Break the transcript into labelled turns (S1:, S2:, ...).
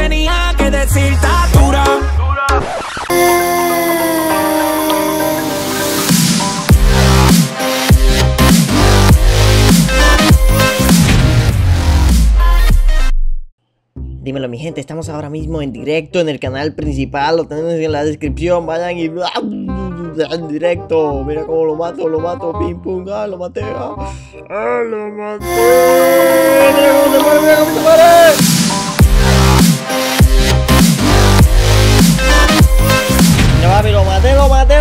S1: tenía que decir dura.
S2: Dímelo mi gente, estamos ahora mismo en directo en el canal principal, lo tenemos en la descripción, vayan y en directo, mira cómo lo mato, lo mato, pim pum, ah, lo maté, ah, ah lo maté. Mateo, Mateo.